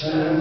salvation.